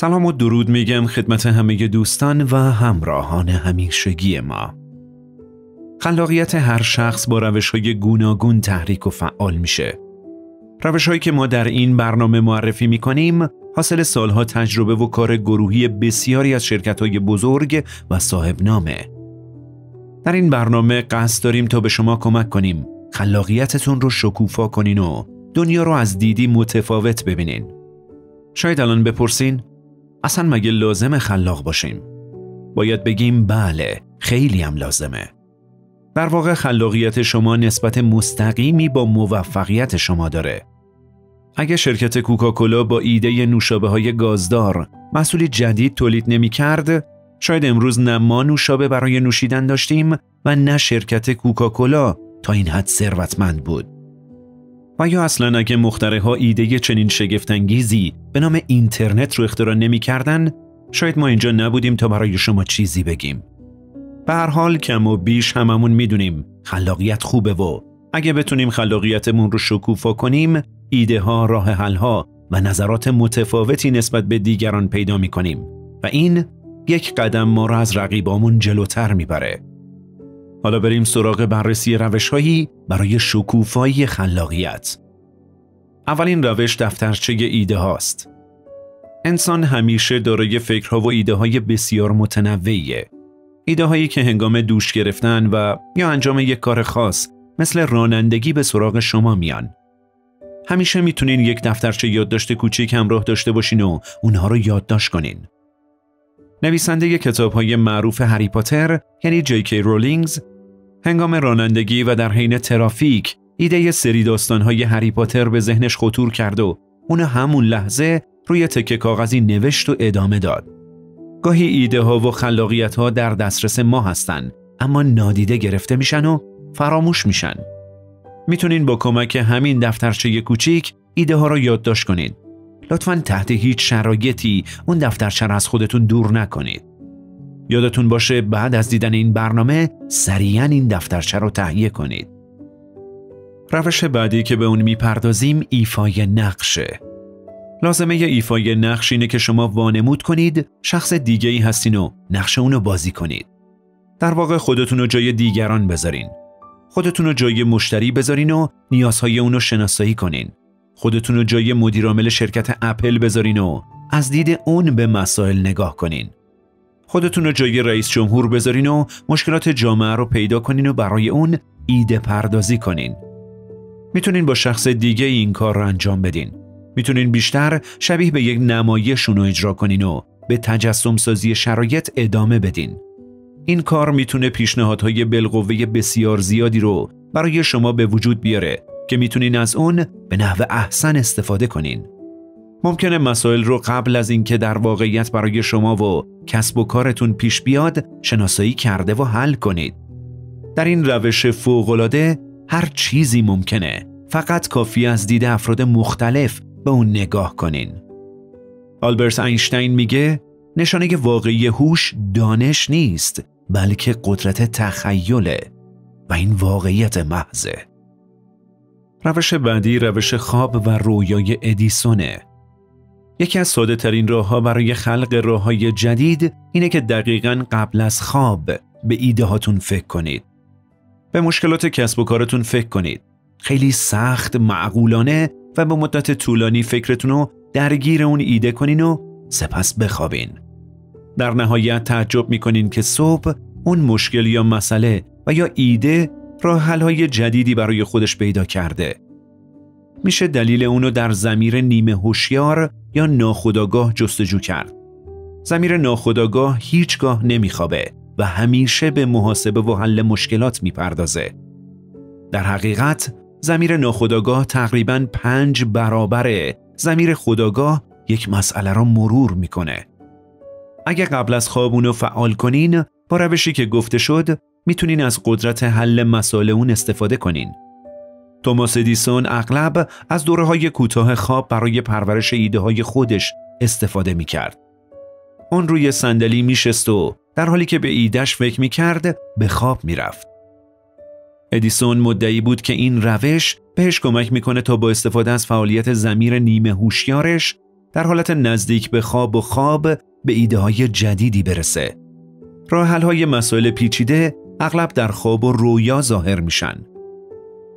سلام و درود میگم خدمت همه دوستان و همراهان همیشگی ما. خلاقیت هر شخص با روش های گوناگون تحریک و فعال میشه. روش هایی که ما در این برنامه معرفی می‌کنیم حاصل سالها تجربه و کار گروهی بسیاری از شرکت های بزرگ و صاحب نامه. در این برنامه قصد داریم تا به شما کمک کنیم خلاقیتتون رو شکوفا کنین و دنیا رو از دیدی متفاوت ببینین. شاید الان بپرسین اصلا مگه لازم خلاق باشیم؟ باید بگیم بله خیلی هم لازمه. در واقع خلاقیت شما نسبت مستقیمی با موفقیت شما داره. اگه شرکت کوکاکولا با ایده نوشابه های گازدار محصولی جدید تولید نمی کرد، شاید امروز نه ما نوشابه برای نوشیدن داشتیم و نه شرکت کوکاکولا تا این حد ثروتمند بود. و یا اصلا اگه مختره ها ایده چنین شگفتانگیزی به نام اینترنت رو اختراع نمی کردن، شاید ما اینجا نبودیم تا برای شما چیزی بگیم. به هر حال کم و بیش هممون می‌دونیم خلاقیت خوبه و اگه بتونیم خلاقیتمون رو شکوفا کنیم ایده ها راه حل ها و نظرات متفاوتی نسبت به دیگران پیدا می کنیم و این یک قدم ما را از رقیبامون جلوتر می‌بره. حالا بریم سراغ بررسی روشهایی برای شکوفایی خلاقیت. اولین روش دفترچه ایده هاست. انسان همیشه دارای فکرها و ایده های بسیار متنوعیه. ایده هایی که هنگام دوش گرفتن و یا انجام یک کار خاص مثل رانندگی به سراغ شما میان. همیشه می‌تونین یک دفترچه یادداشت کوچیک همراه داشته باشین و اونها رو یادداشت کنین. نویسنده کتاب های معروف هری پاتر یعنی جی کی رولینگز هنگام رانندگی و در حین ترافیک ایده سری داستان های هری پاتر به ذهنش خطور کرد و اون همون لحظه روی تکه کاغذی نوشت و ادامه داد. گاهی ایده ها و خلاقیت ها در دسترس ما هستن اما نادیده گرفته میشن و فراموش میشن. می‌تونین با کمک همین دفترچه کوچیک ایده ها رو یادداشت کنید. لطفا تحت هیچ شرایطی اون دفترچه را از خودتون دور نکنید. یادتون باشه بعد از دیدن این برنامه سریعا این دفترچه رو تهیه کنید. روش بعدی که به اون می‌پردازیم ایفای نقشه. لازمه ایفای نقش اینه که شما وانمود کنید شخص دیگه ای هستین و نقش اونو بازی کنید. در واقع خودتون رو جای دیگران بذارین. خودتون رو جای مشتری بذارین و نیازهای اونو شناسایی کنین. خودتون رو جای مدیرعامل شرکت اپل بذارین و از دید اون به مسائل نگاه کنین. خودتون رو جای رئیس جمهور بذارین و مشکلات جامعه رو پیدا کنین و برای اون ایده پردازی کنین. می‌تونین با شخص دیگه این کار رو انجام بدین. می‌تونین بیشتر شبیه به یک نمایشون رو اجرا کنین و به تجسم سازی شرایط ادامه بدین. این کار می‌تونه پیشنهادهای بالقوه بسیار زیادی رو برای شما به وجود بیاره که می‌تونین از اون به نحو احسن استفاده کنین. ممکنه مسائل رو قبل از اینکه در واقعیت برای شما و کسب و کارتون پیش بیاد شناسایی کرده و حل کنید. در این روش فوقالعاده هر چیزی ممکنه فقط کافی از دید افراد مختلف به اون نگاه کنین. آلبرت اینشتین میگه نشانه واقعی هوش دانش نیست بلکه قدرت تخیله و این واقعیت محضه. روش بعدی روش خواب و رویای ادیسونه. یکی از ساده ترین راه ها برای خلق راه های جدید اینه که دقیقا قبل از خواب به ایده هاتون فکر کنید. به مشکلات کسب و کارتون فکر کنید. خیلی سخت معقولانه و به مدت طولانی فکرتون رو درگیر اون ایده کنین و سپس بخوابین. در نهایت تعجب می‌کنین که صبح اون مشکل یا مسئله و یا ایده راه های جدیدی برای خودش پیدا کرده. میشه دلیل اونو در زمیر نیمه هوشیار یا ناخودآگاه جستجو کرد. زمیر ناخودآگاه هیچگاه نمیخوابه و همیشه به محاسبه و حل مشکلات می‌پردازه. در حقیقت زمیر ناخودآگاه تقریبا پنج برابر زمیر خداگاه یک مسئله را مرور می‌کنه. اگه قبل از خواب اونو فعال کنین با روشی که گفته شد می‌تونین از قدرت حل مسائل اون استفاده کنین. توماس ادیسون اغلب از دوره های کوتاه خواب برای پرورش ایده های خودش استفاده می کرد. اون روی صندلی میشست و در حالی که به ایدهش فکر می کرد به خواب می رفت. ادیسون مدعی بود که این روش بهش کمک می‌کنه تا با استفاده از فعالیت زمیر نیمه هوشیارش در حالت نزدیک به خواب و خواب به ایده های جدیدی برسه. راه های مسائل پیچیده اغلب در خواب و رویا ظاهر میشن.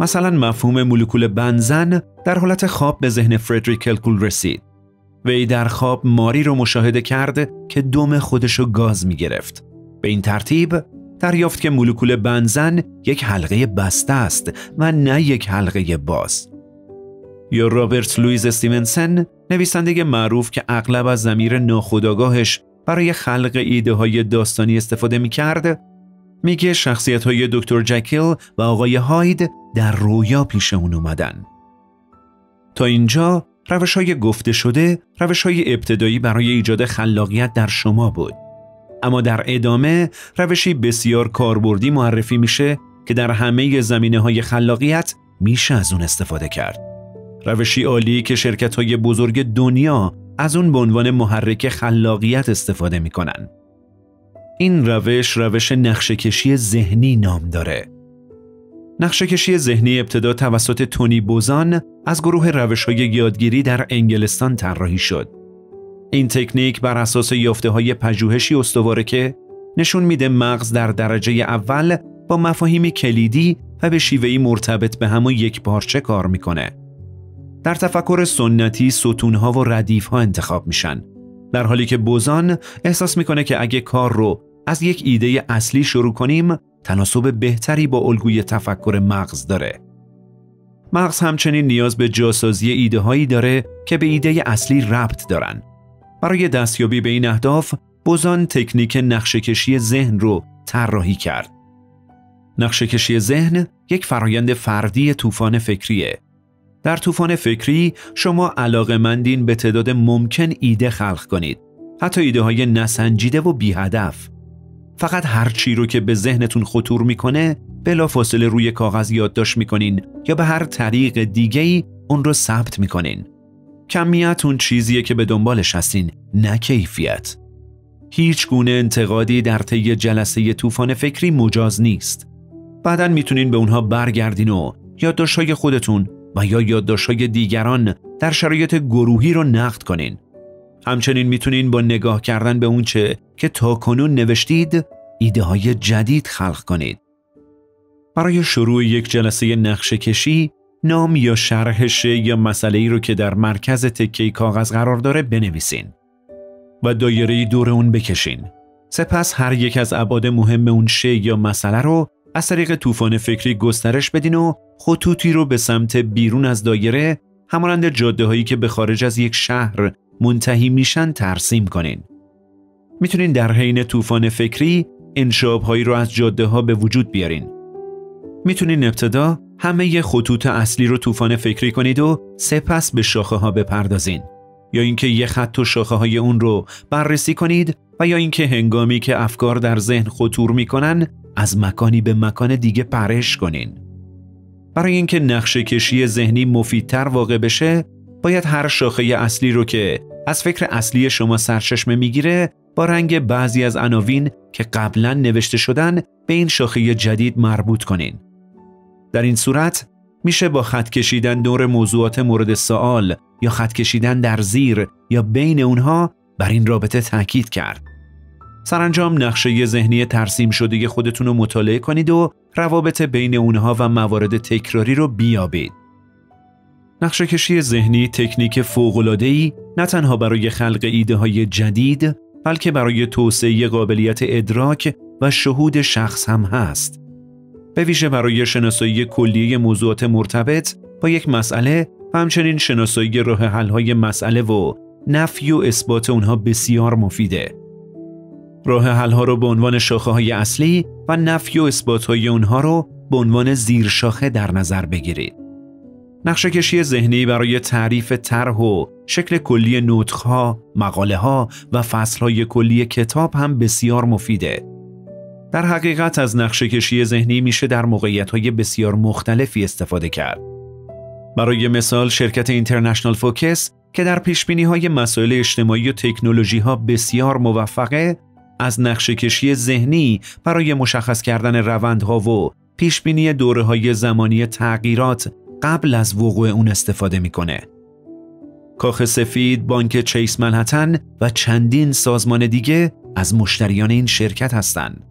مثلا مفهوم مولکول بنزن در حالت خواب به ذهن فردریک کلکول رسید. وی در خواب ماری رو مشاهده کرد که دم خودشو گاز می گرفت. به این ترتیب دریافت که مولکول بنزن یک حلقه بسته است و نه یک حلقه باز. یا رابرت لویز استیونسن نویسنده معروف که اغلب از زمیر ناخودآگاهش برای خلق ایده های داستانی استفاده می کرد میگه شخصیت های دکتر جکیل و آقای هاید در رویا پیش اون اومدن. تا اینجا روش های گفته شده روش های ابتدایی برای ایجاد خلاقیت در شما بود. اما در ادامه روشی بسیار کاربردی معرفی میشه که در همه زمینه های خلاقیت میشه از اون استفاده کرد. روشی عالی که شرکت های بزرگ دنیا از اون به عنوان محرک خلاقیت استفاده می‌کنن. این روش روش نقشه ذهنی نام داره. نقشه ذهنی ابتدا توسط تونی بوزان از گروه روش های یادگیری در انگلستان طراحی شد. این تکنیک بر اساس یافته های پژوهشی استواره که نشون میده مغز در درجه اول با مفاهیم کلیدی و به شیوهی مرتبط به همون یک پارچه کار می‌کنه. در تفکر سنتی ستونها و ردیفها انتخاب میشن در حالی که بوزان احساس می‌کنه که اگه کار رو از یک ایده اصلی شروع کنیم تناسب بهتری با الگوی تفکر مغز داره. مغز همچنین نیاز به جاسازی ایده هایی داره که به ایده اصلی ربط دارن. برای دستیابی به این اهداف بوزان تکنیک نقشه ذهن رو طراحی کرد. نقشه ذهن یک فرایند فردی طوفان فکریه. در طوفان فکری شما علاقه مندین به تعداد ممکن ایده خلق کنید. حتی ایده های نسنجیده و بی هدف فقط هر چی رو که به ذهنتون خطور می‌کنه بلا فاصله روی کاغذ یادداشت می‌کنین یا به هر طریق دیگه ای اون رو ثبت می‌کنین. کمیت اون چیزیه که به دنبالش هستین نه کیفیت. هیچ گونه انتقادی در طی جلسه طوفان فکری مجاز نیست. بعدا می‌تونین به اونها برگردین و یادداشت‌های خودتون و یا یادداشت‌های دیگران در شرایط گروهی رو نقد کنین. همچنین می‌تونین با نگاه کردن به اونچه که تا کنون نوشتید ایده های جدید خلق کنید. برای شروع یک جلسه نقشه کشی نام یا شرح شی یا مسئله ای رو که در مرکز تکه کاغذ قرار داره بنویسین و دایره دور اون بکشین. سپس هر یک از ابعاد مهم اون شی یا مسئله رو از طریق طوفان فکری گسترش بدین و خطوطی رو به سمت بیرون از دایره همانند جاده هایی که به خارج از یک شهر منتهی میشن ترسیم کنین. می‌تونین در حین طوفان فکری انشاب هایی رو از جاده ها به وجود بیارین. می‌تونین ابتدا همه خطوط اصلی رو طوفان فکری کنید و سپس به شاخه ها بپردازین. یا اینکه یه خط و شاخه های اون رو بررسی کنید و یا اینکه هنگامی که افکار در ذهن خطور می‌کنن از مکانی به مکان دیگه پرش کنین. برای اینکه نقشه کشی ذهنی مفیدتر واقع بشه باید هر شاخه اصلی رو که از فکر اصلی شما سرچشمه می‌گیره با رنگ بعضی از عناوین که قبلا نوشته شدن به این شاخه جدید مربوط کنین. در این صورت میشه با خط کشیدن دور موضوعات مورد سوال یا خط کشیدن در زیر یا بین اونها بر این رابطه تاکید کرد. سرانجام نقشه ذهنی ترسیم شده خودتون رو مطالعه کنید و روابط بین اونها و موارد تکراری رو بیابید. نقشه کشی ذهنی تکنیک فوق‌العاده‌ای نه تنها برای خلق ایده های جدید بلکه برای توسعه قابلیت ادراک و شهود شخص هم هست. به ویژه برای شناسایی کلیه موضوعات مرتبط با یک مسئله و همچنین شناسایی راه حل‌های مسئله و نفی و اثبات اونها بسیار مفیده. راه حل ها رو به عنوان شاخه های اصلی و نفی و اثبات های اونها رو به عنوان زیر شاخه در نظر بگیرید. نقشه کشی ذهنی برای تعریف طرح و شکل کلی نطخها، مقاله ها و فصل های کلی کتاب هم بسیار مفیده. در حقیقت از نقشه کشی ذهنی میشه در موقعیت های بسیار مختلفی استفاده کرد. برای مثال شرکت اینترنشنال فوکس که در پیشبینی های مسائل اجتماعی و تکنولوژی ها بسیار موفقه از نقشه کشی ذهنی برای مشخص کردن روندها و پیشبینی دوره های زمانی تغییرات قبل از وقوع اون استفاده می‌کنه. کاخ سفید، بانک چیس منحتن و چندین سازمان دیگه از مشتریان این شرکت هستند.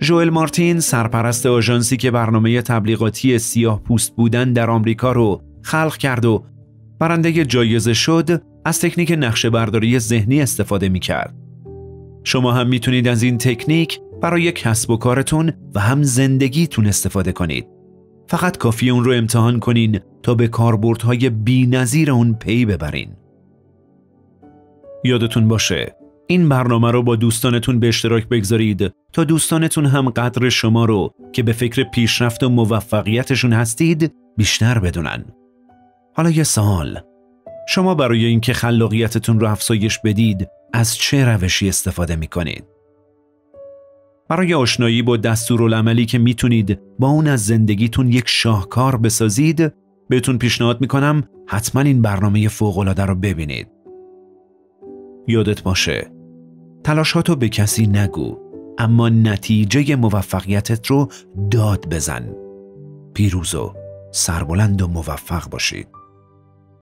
جوئل مارتین سرپرست آژانسی که برنامه تبلیغاتی سیاه پوست بودن در آمریکا رو خلق کرد و برنده جایزه شد از تکنیک نقشه برداری ذهنی استفاده می کرد. شما هم می‌تونید از این تکنیک برای کسب و کارتون و هم زندگیتون استفاده کنید. فقط کافی اون رو امتحان کنین تا به کاربردهای بی نظیر اون پی ببرین. یادتون باشه این برنامه رو با دوستانتون به اشتراک بگذارید تا دوستانتون هم قدر شما رو که به فکر پیشرفت و موفقیتشون هستید بیشتر بدونن. حالا یه سوال شما برای اینکه خلاقیتتون رو افزایش بدید از چه روشی استفاده می کنید؟ برای آشنایی با دستورالعملی که می‌تونید با اون از زندگیتون یک شاهکار بسازید بهتون پیشنهاد می‌کنم حتما این برنامه فوقالعاده رو ببینید. یادت باشه تلاشاتو به کسی نگو اما نتیجه موفقیتت رو داد بزن. پیروز و سربلند و موفق باشید